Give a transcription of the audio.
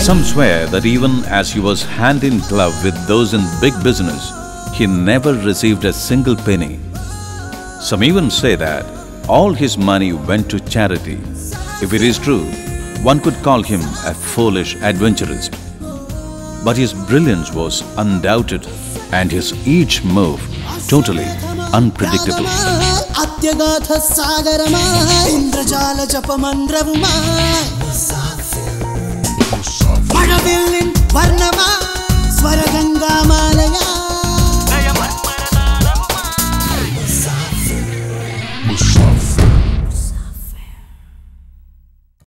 Some swear that even as he was hand in glove with those in big business, he never received a single penny. Some even say that all his money went to charity. If it is true, one could call him a foolish adventurist. But his brilliance was undoubted and his each move totally unpredictable. Shut